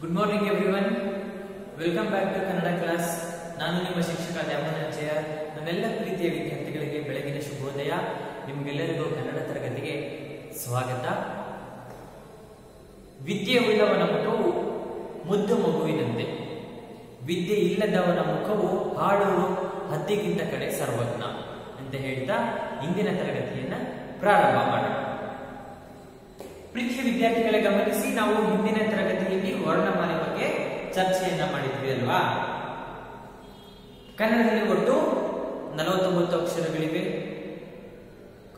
Good morning everyone welcome back to Kannada class ನಾನು ನಿಮ್ಮ ಶಿಕ್ಷಕ ದ್ಯಾಮನಂಜಯ ನಮ್ಮೆಲ್ಲ ಪ್ರೀತಿಯ ವಿದ್ಯಾರ್ಥಿಗಳಿಗೆ ಬೆಳಗಿನ ಶುಭೋದಯ. ನಿಮಗೆಲ್ಲರಿಗೂ ಕನ್ನಡ ತರಗತಿಗೆ ಸ್ವಾಗತ. ವಿದ್ಯೆ ಉಳ್ಳವನ ಮುಖವು ಮುದ್ದು ಮಗುವಿನಂತೆ. ವಿದ್ಯೆ ಇಲ್ಲದವನ ಮುಖವು ಹಾಡು ಹದ್ದಿಗಿಂತ ಕಡೆ ಸರ್ವಜ್ಞ ಅಂತ ಹೇಳ್ತಾ ಇಂದಿನ ತರಗತಿಯನ್ನ ಪ್ರಾರಂಭ ಮಾಡೋಣ. ಪ್ರೀತಿಯ ವಿದ್ಯಾರ್ಥಿಗಳ ಗಮನಿಸಿ ನಾವು ಹಿಂದಿನ ಬಗ್ಗೆ ಚರ್ಚೆಯನ್ನ ಮಾಡಿದ್ವಿ ಅಲ್ವಾ? ಕನ್ನಡದಲ್ಲಿ ಒಟ್ಟು ನಲವತ್ತೊಂಬತ್ತು ಅಕ್ಷರಗಳಿವೆ.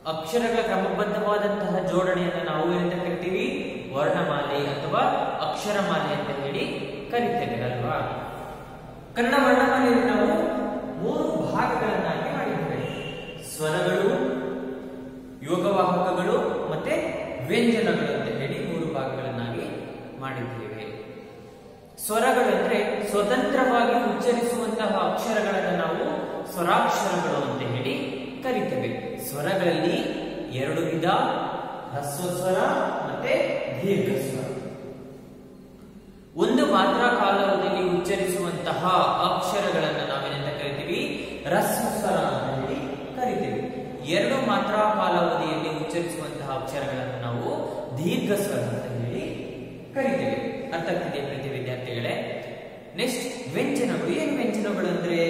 ಅಕ್ಷರಗಳ ಕ್ರಮಬದ್ಧವಾದಂತಹ ಜೋಡಣೆಯನ್ನು ನಾವು ಏನಂತ ಕರಿತೀವಿ ವರ್ಣಮಾಲೆ ಅಥವಾ ಅಕ್ಷರಮಾಲೆ ಅಂತ ಹೇಳಿ ಕರಿತೇವೆ ಅಲ್ವಾ? ಕನ್ನಡ ವರ್ಣಮಾಲೆಯಲ್ಲಿ ನಾವು ಮೂರು ಭಾಗಗಳನ್ನಾಗಿ ಮಾಡಿದ್ದೇವೆ. ಸ್ವರಗಳು, ಯೋಗವಾಹಕಗಳು ಮತ್ತೆ ವ್ಯಂಜನಗಳು ಅಂತ ಹೇಳಿ ಮೂರು ಭಾಗಗಳನ್ನಾಗಿ ಮಾಡಿದ್ದೇವೆ. ಸ್ವರಗಳು ಅಂದ್ರೆ ಸ್ವತಂತ್ರವಾಗಿ ಉಚ್ಚರಿಸುವಂತಹ ಅಕ್ಷರಗಳನ್ನು ನಾವು ಸ್ವರಾಕ್ಷರಗಳು ಅಂತ ಹೇಳಿ ಕರಿತೇವೆ. ಸ್ವರಗಳಲ್ಲಿ ಎರಡು ವಿಧ ಹಸ್ವ ಸ್ವರ ಮತ್ತೆ ದೀರ್ಘ ಸ್ವರ ಒಂದು ಮಾತ್ರ ಕಾಲದಲ್ಲಿ ಉಚ್ಚರಿಸುವಂತಹ ಅಕ್ಷರಗಳನ್ನು ನಾವೇನಂತ ಕರಿತೀವಿ? ಸ್ವರ ಅಂತ ಹೇಳಿ ಕರಿತೇವೆ. ಎರಡು ಮಾತ್ರ ಕಾಲಾವಧಿಯಲ್ಲಿ ಉಚ್ಚರಿಸುವಂತಹ ಅಕ್ಷರಗಳನ್ನು ನಾವು ದೀರ್ಘ ಸ್ವರ ಅಂತ ಹೇಳಿ ಕರಿತೇವೆ. ಅರ್ಥ ಆಗ್ತಿದೆಯಾ ಪ್ರೀತಿ ವಿದ್ಯಾರ್ಥಿಗಳೇ ನೆಕ್ಸ್ಟ್ ವ್ಯಂಜನಗಳು, ಏನು ವ್ಯಂಜನಗಳು ಅಂದ್ರೆ?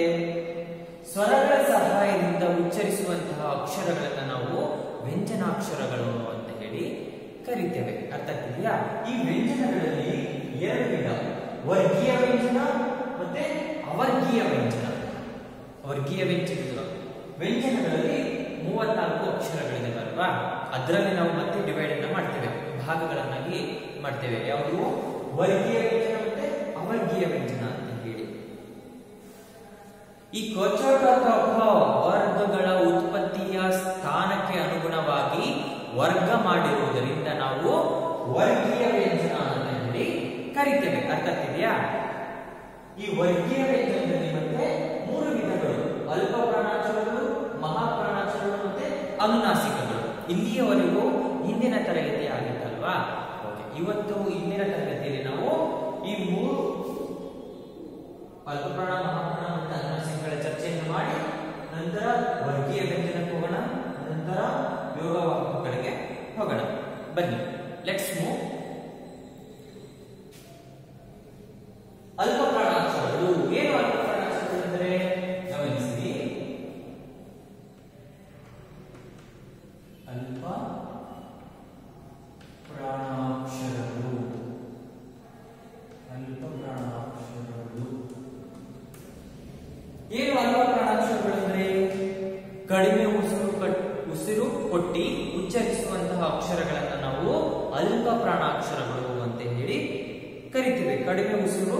ಸ್ವರಗಳ ಸಹಾಯದಿಂದ ಉಚ್ಚರಿಸುವಂತಹ ಅಕ್ಷರಗಳನ್ನು ನಾವು ವ್ಯಂಜನಾಕ್ಷರಗಳು ಅಂತ ಹೇಳಿ ಕರಿತೇವೆ. ಅರ್ಥ ಆಗ್ತಿದೆಯಾ? ಈ ವ್ಯಂಜನಗಳಲ್ಲಿ ಎರಡು ವಿಧ. ವರ್ಗೀಯ ವ್ಯಂಜನ ಮತ್ತೆ ಅವರ್ಗೀಯ ವ್ಯಂಜನ. ವರ್ಗೀಯ ವ್ಯಂಜನಗಳು. ವ್ಯಂಜನಗಳಲ್ಲಿ ಮೂವತ್ನಾಲ್ಕು ಅಕ್ಷರಗಳಿದೆ ಅಲ್ವಾ ಅದರಲ್ಲಿ ನಾವು ಮತ್ತೆ ಡಿವೈಡ್ ಅನ್ನ ಮಾಡ್ತೇವೆ. ಭಾಗಗಳನ್ನಾಗಿ ಮಾಡ್ತೇವೆ. ಯಾವುದು? ವರ್ಗೀಯ ವ್ಯಂಜನ. ಅವರ್ಗೀಯ ವ್ಯಂಜನ ಅಂತ ಹೇಳಿ ಈ ಕೊಚೋಟ ವರ್ಗಗಳ ಉತ್ಪತ್ತಿಯ ಸ್ಥಾನಕ್ಕೆ ಅನುಗುಣವಾಗಿ ವರ್ಗ ಮಾಡಿರುವುದರಿಂದ ನಾವು ವರ್ಗೀಯ ವ್ಯಂಜನ ಅಂತ ಹೇಳಿ ಕರಿತೇವೆ. ಅರ್ಥ ಆಗ್ತಿದೆಯಾ ಈ ವರ್ಗೀಯ ವ್ಯಂಜನದಲ್ಲಿ ಮತ್ತೆ ಮೂರು ವಿಧಗಳು. ಅಲ್ಪ ಪ್ರಾಣಾಕ್ಷರಗಳು ಮಹಾಪ್ರಾಣಾಕ್ಷರಗಳು ಮತ್ತೆ ಅನುನಾಸಿಕಗಳು. ಇಲ್ಲಿಯವರೆಗೂ ಹಿಂದಿನ ತರಗತಿ ಆಗಿತ್ತಲ್ವಾ? ಇವತ್ತು ಇಂದಿನ ತರಗತಿಯಲ್ಲಿ ನಾವು ಈ ಅಲ್ಪಪ್ರಾಣ ಮಹಾಪ್ರಾಣ ಮತ್ತು ಅನುನಾಸಿಕಗಳ ಚರ್ಚೆಯನ್ನು ಮಾಡಿ, ನಂತರ ವರ್ಗೀಯ ವ್ಯಂಜನಕ್ಕೆ ಹೋಗೋಣ, ನಂತರ ಯೋಗ ವಾಹಕಗಳಿಗೆ ಹೋಗೋಣ. ಬನ್ನಿ. ಉಚ್ಚರಿಸುವಂತಹ ಅಕ್ಷರಗಳನ್ನು ನಾವು ಅಲ್ಪ ಪ್ರಾಣಾಕ್ಷರಗಳು ಅಂತ ಹೇಳಿ ಕರಿತೀವಿ. ಕಡಿಮೆ ಉಸಿರು,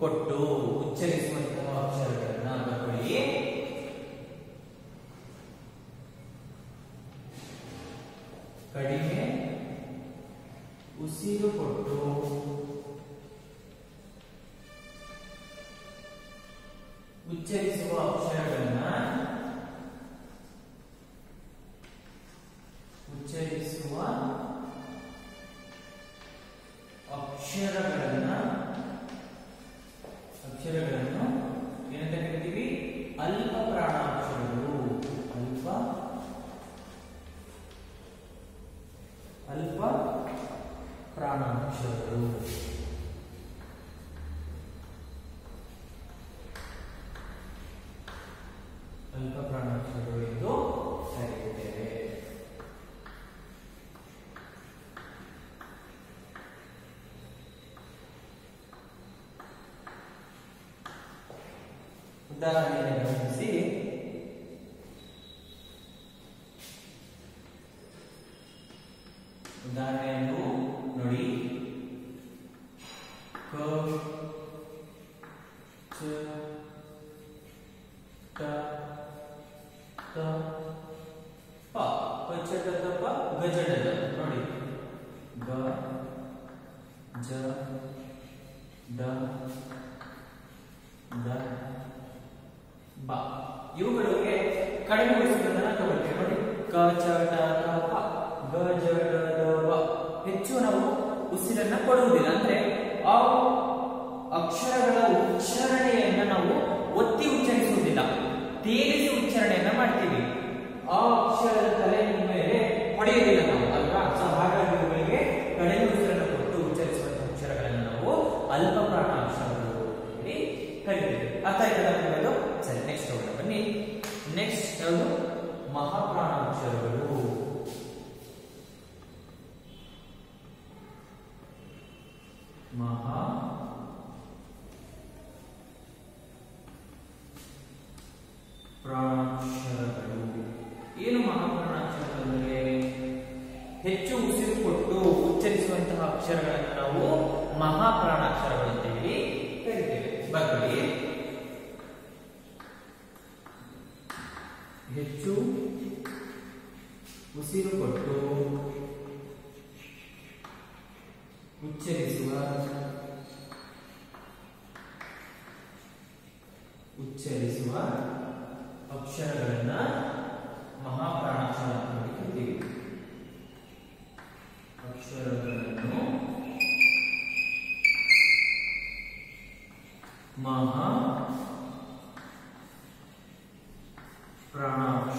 ಕೊಟ್ಟು ಉಚ್ಚರಿಸುವಂತಹ ಅಕ್ಷರಗಳನ್ನ ಬರ್ಕೊಳ್ಳಿ ಕಡಿಮೆ ಉಸಿರು, ಕೊಟ್ಟು ಉಚ್ಚರಿಸುವ ಅಕ್ಷರಗಳನ್ನ ಅಕ್ಷರಗಳನ್ನ ಅಕ್ಷರಗಳನ್ನು ಏನಂತ ಕರಿತೀವಿ ಅಲ್ಪ ಪ್ರಾಣಾಕ್ಷರಗಳು ಅಲ್ಪ ಅಲ್ಪ ಪ್ರಾಣಾಕ್ಷರಗಳು ಅಲ್ಪ ಪ್ರಾಣಾಕ್ಷರಗಳು ಎಂದು ಕರೆಯುತ್ತೇವೆ ಉದಾಹರಣೆಯನ್ನು ಗಮನಿಸಿ ಉದಾಹರಣೆಯನ್ನು ನೋಡಿ ಕ ಚ ಟ ತ ಪ ಕಚಟದ ಪ ಗಜಡದ ನೋಡಿ ಗ ಜ ಡ ದ ಬ ಇವುಗಳಿಗೆ ಕಡಿಮೆ ಉಸಿರನ್ನ ತಗೊಳ್ತೀವಿ ನೋಡಿ. ಕ ಚ ಟ ಕ ಪ. ಗ, ಜ, ಡ, ದ ಬ ಹೆಚ್ಚು ನಾವು ಉಸಿರನ್ನ ಕೊಡುವುದಿಲ್ಲ. ಅಂದ್ರೆ ಆ ಅಕ್ಷರಗಳ ಉಚ್ಚಾರಣೆಯನ್ನ ನಾವು ಒತ್ತಿ ಉಚ್ಚರಿಸುವುದಿಲ್ಲ. ತೇಲಿಸಿ ಉಚ್ಚಾರಣೆಯನ್ನ ಮಾಡ್ತೀವಿ. ಆ ಅಕ್ಷರದ ತಲೆ ಮೇಲೆ ಹೊಡೆಯುವುದಿಲ್ಲ ನಾವು, ಅಲ್ವಾ? ಸೊ ಹಾಗಾಗಿ ಇವುಗಳಿಗೆ ಕಡಿಮೆ ಉಸಿರನ್ನು ಕೊಟ್ಟು ಉಚ್ಚರಿಸುವಂತಹ ಅಕ್ಷರಗಳನ್ನು ನಾವು ಅಲ್ಪ ಪ್ರಾಣ ಅಕ್ಷರಗಳು ಅಂತ ಹೇಳಿ ಕರಿತೀವಿ ಅರ್ಥ ಆಯ್ತಲ್ಲ ನಿಮ್ಮದು ಸರಿ ನೆಕ್ಸ್ಟ್ ಹೋಗೋಣ ಬನ್ನಿ ನೆಕ್ಸ್ಟ್ ಯಾವುದು ಮಹಾಪ್ರಾಣ ಅಕ್ಷರಗಳು ಮಹಾ ಹೆಚ್ಚು ಉಸಿರು ಕೊಟ್ಟು ಉಚ್ಚರಿಸುವ ಉಚ್ಚರಿಸುವ ಅಕ್ಷರಗಳನ್ನ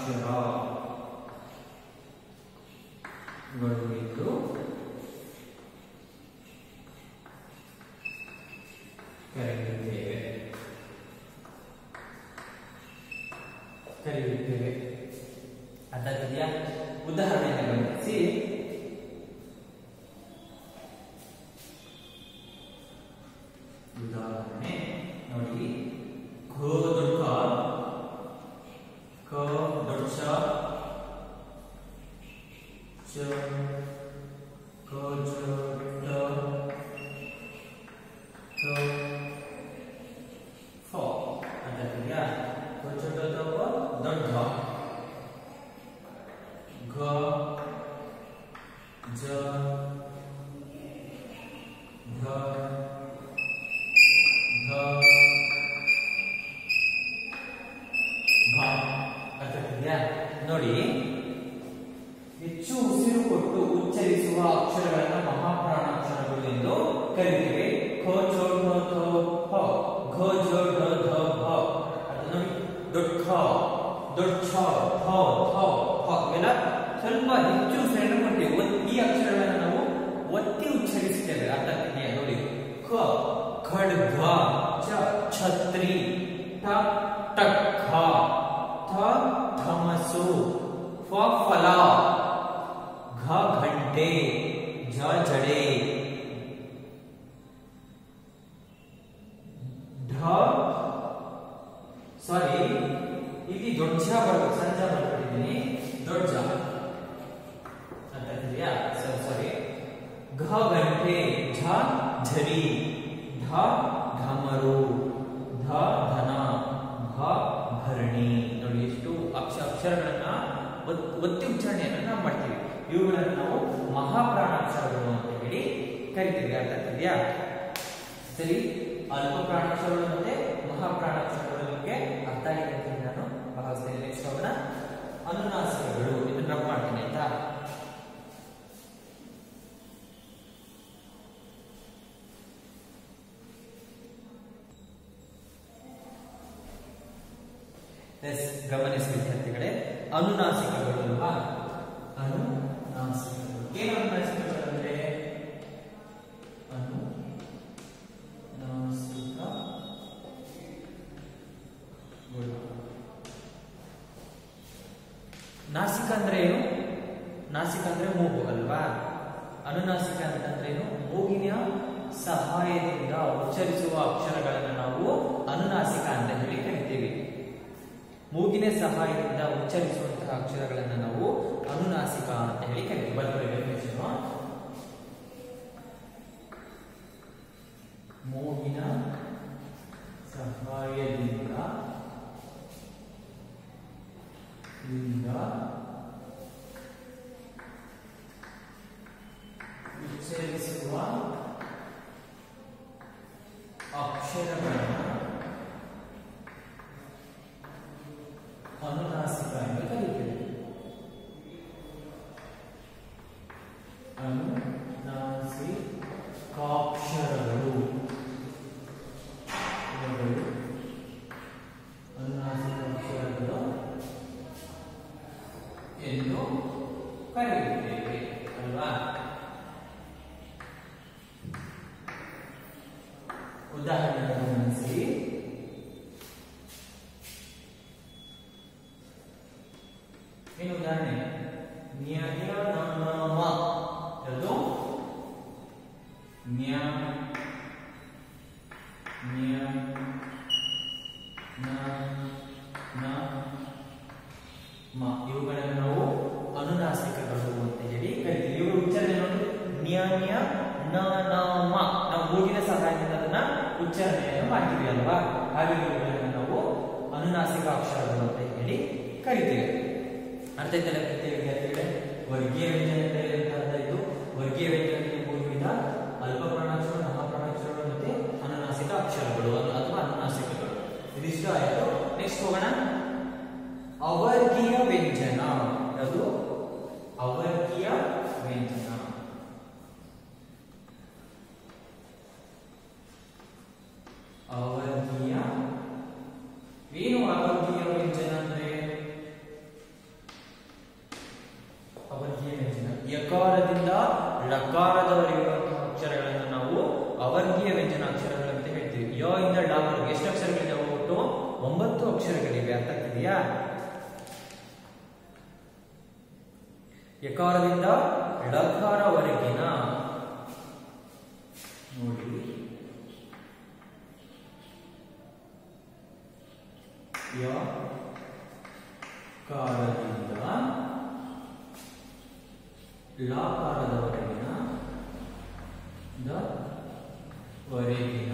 ಪ್ರಾಣಾಕ್ಷರ ಗಳು ಎಂದು ಕರೆಯುತ್ತೇವೆ ಚ ಕ ಚ ಅಕ್ಷರಗಳನ್ನ ಮಹಾಪ್ರಾಣಾಕ್ಷರಗಳು ಎಂದು ಕರೀತೀವಿ. ಸಾರಿ ಇಲ್ಲಿ ದೊಡ್ಡ ಝ ಬರ್ಬೇಕು ಸಣ್ಣ ಝ ಬರ್ಬಿಟ್ಟಿದ್ದೀನಿ ದೊಡ್ಡ ಝ ಅಂತ ಇದೆಯಾ ಸರಿ ಸಾರಿ ಘ ಗಂಟೆ ಝ ಝರಿ ಢ ಢಮರು ಧ ಧನ ಭ ಭರಣಿ ನೋಡಿ, ಎಷ್ಟು ಅಕ್ಷ, ಅಕ್ಷರಗಳನ್ನ ಒತ್- ಒತ್ತಿ ಉಚ್ಚಾರಣೆಯನ್ನ ನಾವು ಮಾಡ್ತೀವಿ. ಇವುಗಳನ್ನು ನಾವು ಮಹಾಪ್ರಾಣಾಕ್ಷರಗಳು ಅಂತ ಹೇಳಿ ಕರಿತೀವಿ ಅರ್ಥ ಆಗ್ತಿದ್ಯಾ ಸರಿ ಅಲ್ಪ ಪ್ರಾಣಾಕ್ಷರಗಳು ಮತ್ತೆ ಮಹಾಪ್ರಾಣಾಕ್ಷರಗಳು ನಿಮಗೆ ಅರ್ಥ ಆಗಿದೆ ಅಂತ ನಾನು ಭಾವಿಸ್ತೇನೆ ನೆಕ್ಸ್ಟ್ ಹೋಗೋಣ ಅನುನಾಸಿಕಗಳು ಇದನ್ನ ರಬ್ ಮಾಡ್ತೀನಿ ಆಯ್ತಾ? ಎಸ್ ಗಮನಿಸಿ ವಿದ್ಯಾರ್ಥಿಗಳೇ, ಅನುನಾಸಿಕಗಳು ಅಲ್ವಾ? ಅನುನಾಸಿಕಗಳು. ಏನು ನಾಸಿಕ ಅಂದ್ರೆ ಏನು? ನಾಸಿಕ ಅಂದ್ರೆ ಮೂಗು ಅಲ್ವಾ? ಅನುನಾಸಿಕ ಅಂತಂದ್ರೆ ಏನು? ಮೂಗಿನ ಸಹಾಯದಿಂದ ಉಚ್ಚರಿಸುವ ಅಕ್ಷರಗಳನ್ನು ನಾವು ಅನುನಾಸಿಕ ಅಂತ ಹೇಳಿ ಕರಿತೀವಿ. ಮೂಗಿನ ಸಹಾಯದಿಂದ ಉಚ್ಚರಿಸುವಂತಹ ಅಕ್ಷರಗಳನ್ನು ನಾವು ಅನುನಾಸಿಕ ಅಂತ ಹೇಳಿ ಕರಿತೀವಿ. ಮೂಗಿನ 얘네도 효과를 내게 돼요. 결과, 보다 하면 ನ್ಯಾನ್ಯ ನ ನ, ಮ ನಾವು ಮೂಗಿನ ಸಹಾಯದಿಂದ ಅದನ್ನ ಉಚ್ಚಾರಣೆಯನ್ನು ಮಾಡ್ತೀವಿ ಅಲ್ವಾ? ಹಾಗೆ ಇವುಗಳನ್ನು ನಾವು ಅನುನಾಸಿಕ ಅಕ್ಷರಗಳು ಅಂತ ಹೇಳಿ ಕರಿತೀವಿ. ಅರ್ಥ ಆಯ್ತಲ್ಲ ವಿದ್ಯಾರ್ಥಿಗಳೇ? ವರ್ಗೀಯ ವ್ಯಂಜನ ಅಂದರೆ ಇದು ವರ್ಗೀಯ ವ್ಯಂಜನಕ್ಕೆ ಮೂರು ವಿಧ ಅಲ್ಪ ಪ್ರಾಣಾಕ್ಷರ ಮಹಾಪ್ರಾಣಾಕ್ಷರಗಳು ಮತ್ತೆ ಅನುನಾಸಿಕ ಅಕ್ಷರಗಳು ಅಥವಾ ಅನುನಾಸಿಕಗಳು. ಇದಿಷ್ಟು ಆಯ್ತು. ನೆಕ್ಸ್ಟ್ ಹೋಗೋಣ. ಅವರ್ಗೀಯ ವ್ಯಂಜನ. ಅದು ಯ ಕಾರದಿಂದ ಲಾಕಾರದವರೆಗಿನ ದ ವರೆಗಿನ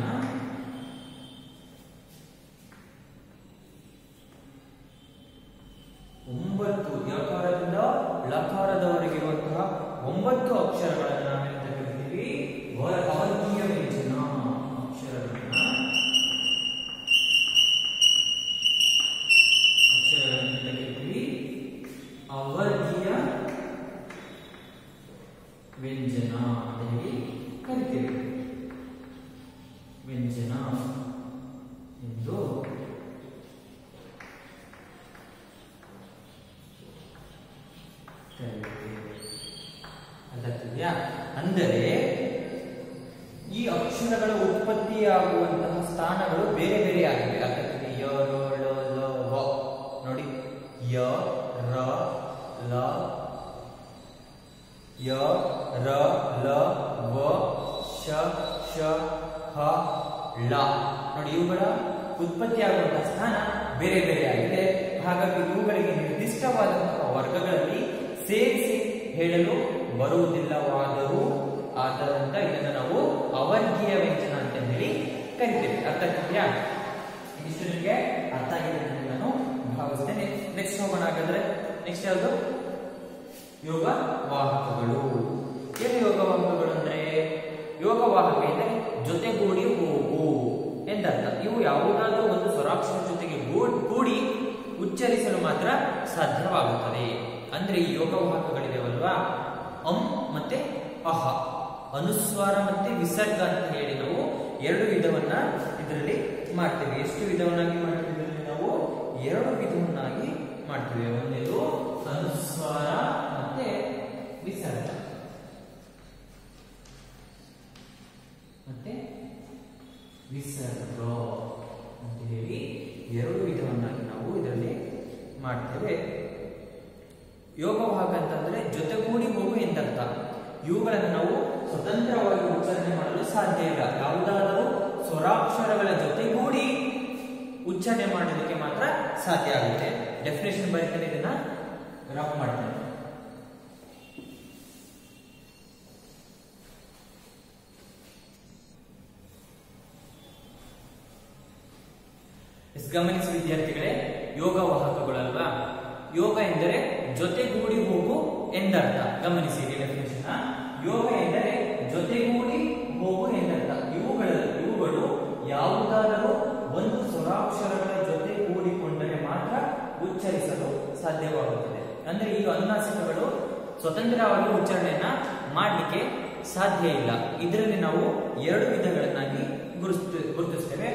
ಉತ್ಪತ್ತಿಯಾಗುವಂತಹ ಸ್ಥಾನಗಳು ಬೇರೆ ಬೇರೆ ಆಗಿವೆ. ಯಾಕಂದ್ರೆ ಯ, ರ ಲ ಲ, ವ. ನೋಡಿ. ಯ, ರ, ಲ, ಯ, ರ, ಲ, ವ, ಶ ಶ, ಹ, ಳ. ನೋಡಿ, ಇವುಗಳ ಉತ್ಪತ್ತಿ ಆಗುವಂತಹ ಸ್ಥಾನ ಬೇರೆ ಬೇರೆ ಆಗಿದೆ. ಹಾಗಾಗಿ ಇವುಗಳಿಗೆ ನಿರ್ದಿಷ್ಟವಾದಂತಹ ವರ್ಗಗಳಲ್ಲಿ ಸೇರಿಸಿ ಹೇಳಲು ಬರುವುದಿಲ್ಲವಾದರೂ ಆದ್ದರಿಂದ ಇದನ್ನು ನಾವು ಅವರ್ಗೀಯ ವ್ಯಂಜನ ಅಂತ ಹೇಳಿ ಕರಿತೇವೆ ಅರ್ಥ ಆಗ್ತಿದೆಯಾ? ಇದಿಷ್ಟು ನಿಮಗೆ ಅರ್ಥ ಆಗಿದೆ ಅಂತ ನಾನು ಭಾವಿಸ್ತೇನೆ. ನೆಕ್ಸ್ಟ್ ಹೋಗೋಣ ಹಾಗಾದ್ರೆ. ನೆಕ್ಸ್ಟ್ ಯಾವುದು? ಯೋಗ ವಾಹಕಗಳು ಏನು ಯೋಗ ವಾಹಕಗಳು ಅಂದ್ರೆ? ಯೋಗ ವಾಹಕ ಎಂದರೆ ಜೊತೆಗೂಡಿ ಹೋಗು ಎಂದರ್ಥ. ಇವು ಯಾವುದಾದರೂ ಒಂದು ಸ್ವರಾಕ್ಷರ ಜೊತೆಗೆ ಕೂಡಿ ಉಚ್ಚರಿಸಲು ಮಾತ್ರ ಸಾಧ್ಯವಾಗುತ್ತದೆ. ಅಂದ್ರೆ ಈ ಯೋಗ ವಾಹಕಗಳಿದಾವಲ್ವಾ ಅಂ ಮತ್ತೆ ಅಹ. ಅನುಸ್ವಾರ ಮತ್ತೆ ವಿಸರ್ಗ ಅಂತ ಹೇಳಿ ನಾವು ಎರಡು ವಿಧವನ್ನ ಇದರಲ್ಲಿ ಮಾಡ್ತೇವೆ. ಎಷ್ಟು ವಿಧವನ್ನಾಗಿ ಮಾಡ್ತೀವಿ ನಾವು ಎರಡು ವಿಧವನ್ನಾಗಿ ಮಾಡ್ತೀವಿ. ಒಂದೇದು ಅನುಸ್ವಾರ, ಮತ್ತೆ ವಿಸರ್ಗ. ಮತ್ತೆ ವಿಸರ್ಗ ಅಂತ ಹೇಳಿ ಎರಡು ವಿಧವನ್ನಾಗಿ ನಾವು ಇದರಲ್ಲಿ ಮಾಡ್ತೇವೆ. ಯೋಗವಾಹಕ ಅಂತಂದ್ರೆ ಜೊತೆಗೂಡಿ ಹೋಗು ಎಂದರ್ಥ. ಇವುಗಳನ್ನು ನಾವು ಸ್ವತಂತ್ರವಾಗಿ ಉಚ್ಚಾರಣೆ ಮಾಡಲು ಸಾಧ್ಯ ಇಲ್ಲ. ಯಾವುದಾದರೂ ಸ್ವರಾಕ್ಷರಗಳ ಜೊತೆಗೂಡಿ ಉಚ್ಚಾರಣೆ ಮಾಡೋದಕ್ಕೆ ಮಾತ್ರ ಸಾಧ್ಯ ಆಗುತ್ತೆ. ಡೆಫಿನೇಷನ್ ಬರೀತಾನೆ, ಇದನ್ನ ರಫ್ ಮಾಡ್ತೇನೆ. ಗಮನಿಸಿ ವಿದ್ಯಾರ್ಥಿಗಳೇ, ಯೋಗ ವಾಹಕಗಳಲ್ವಾ? ಯೋಗ ಎಂದರೆ ಜೊತೆಗೂಡಿ ಹೋಗು ಎಂದರ್ಥ. ಗಮನಿಸಿ ಡೆಫಿನೇಷನ್ ಯೋಗ ಎಂದರೆ ಜೊತೆಗೂಡಿ ಹೋಗು ಇವುಗಳ ಇವುಗಳು ಯಾವುದಾದರೂ ಒಂದು ಸ್ವರಾಕ್ಷರಗಳ ಜೊತೆ ಕೂಡಿಕೊಂಡರೆ ಮಾತ್ರ ಉಚ್ಚರಿಸಲು ಸಾಧ್ಯವಾಗುತ್ತದೆ. ಅಂದ್ರೆ ಈ ಅನುನಾಸಿಕಗಳು ಸ್ವತಂತ್ರವಾಗಿ ಉಚ್ಚಾರಣೆಯನ್ನ ಮಾಡಲಿಕ್ಕೆ ಸಾಧ್ಯ ಇಲ್ಲ. ಇದರಲ್ಲಿ ನಾವು ಎರಡು ವಿಧಗಳನ್ನಾಗಿ ಗುರುತಿಸ್ ಗುರುತಿಸ್ತೇವೆ.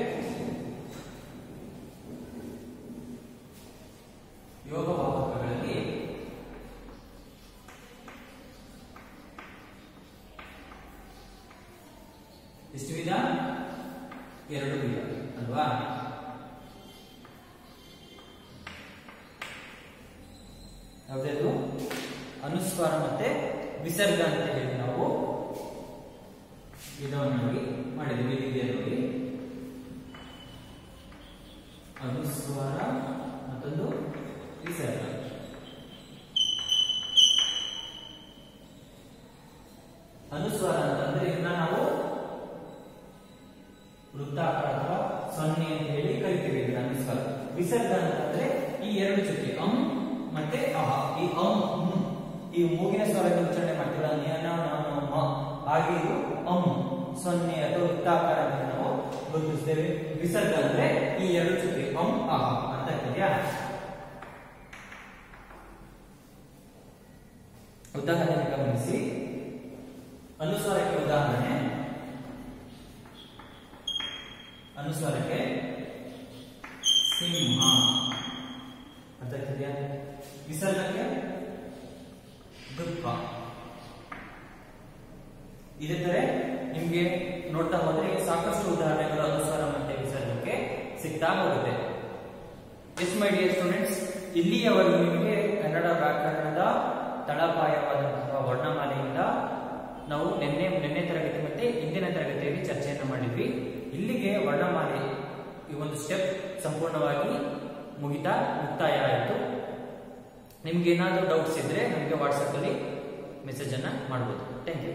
ಅಂತ ಹೇಳಿ ನಾವು ವಿಧವನ್ನಾಗಿ ಮಾಡಿದ್ವಿ ಇಲ್ಲಿದೆ ನೋಡಿ. ಅನುಸ್ವಾರ ಮತ್ತೊಂದು ವಿಸರ್ಗ ಅಂ ಸೊನ್ನೆ ಅಥವಾ ವೃತ್ತಾಕಾರ ಅಂತ ನಾವು ಗುರುತಿಸ್ತೇವೆ ವಿಸರ್ಗ ಅಂದ್ರೆ ಈ ಎರಡು ಜೊತೆ ಅಂ ಅಹ ಅಂತ ಇದೆಯಾ ಉದಾಹರಣೆ ಗಮನಿಸಿ ಅನುಸ್ವಾರಕ್ಕೆ ಉದಾಹರಣೆ ಅನುಸ್ವಾರಕ್ಕೆ ಸಿಂಹ ಅರ್ಥ ಆಗ್ತಿದ್ಯಾ ವಿಸರ್ಗಕ್ಕೆ ದುಃಖ ಇದೇ ತರ ನಿಮ್ಗೆ ನೋಡ್ತಾ ಹೋದ್ರೆ ಸಾಕಷ್ಟು ಉದಾಹರಣೆಗಳು ಅನುಸಾರ ಮತ್ತೆ ವಿಸರ್ಜಕ್ಕೆ ಸಿಗ್ತಾ ಹೋಗುತ್ತೆ. ಎಸ್ ಮೈ ಡಿಯರ್ ಸ್ಟೂಡೆಂಟ್ಸ್ ಇಲ್ಲಿಯವರೆಗೂ ನಿಮಗೆ ಕನ್ನಡ ವ್ಯಾಕರಣದ ತಳಪಾಯವಾದಂತಹ ವರ್ಣಮಾಲೆಯಿಂದ ನಾವು ನಿನ್ನೆ ನಿನ್ನೆ ತರಗತಿ ಮತ್ತೆ ಇಂದಿನ ತರಗತಿಯಲ್ಲಿ ಚರ್ಚೆಯನ್ನು ಮಾಡಿದ್ವಿ. ಇಲ್ಲಿಗೆ ವರ್ಣಮಾಲೆ ಈ ಒಂದು ಸ್ಟೆಪ್ ಸಂಪೂರ್ಣವಾಗಿ ಮುಗಿತಾ, ಮುಕ್ತಾಯ ಆಯಿತು. ನಿಮ್ಗೆ ಏನಾದರೂ ಡೌಟ್ಸ್ ಇದ್ರೆ ನಮಗೆ ವಾಟ್ಸಪ್ ಅಲ್ಲಿ ಮೆಸೇಜ್ ಅನ್ನ ಮಾಡಬಹುದು ಥ್ಯಾಂಕ್ ಯು